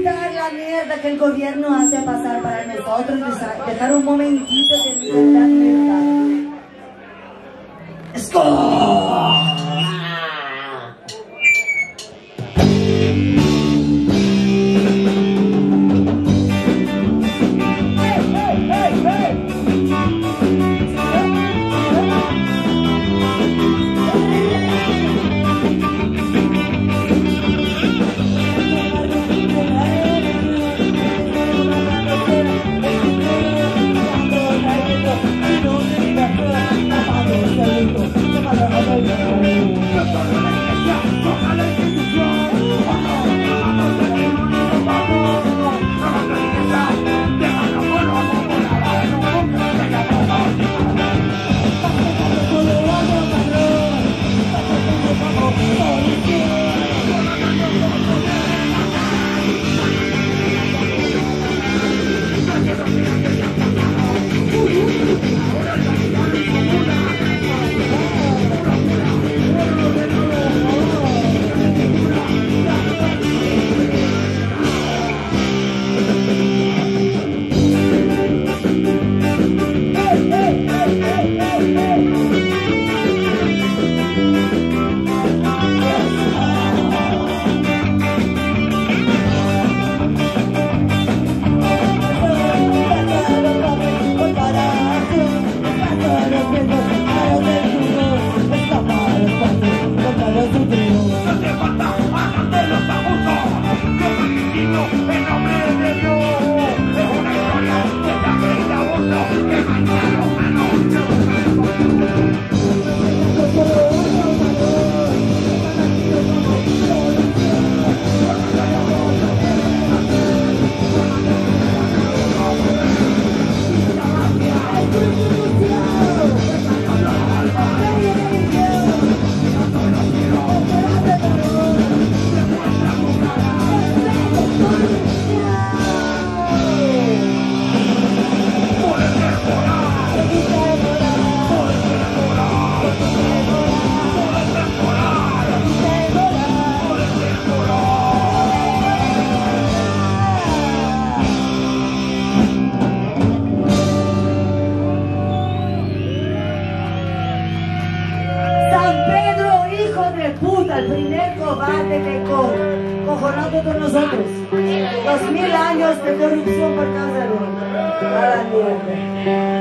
quitar la mierda que el gobierno hace pasar para nosotros, dejar un momentito de libertad mental. Thank you. El primer cobarde que co cojonando con nosotros. Dos mil años de corrupción por causa de la mierda.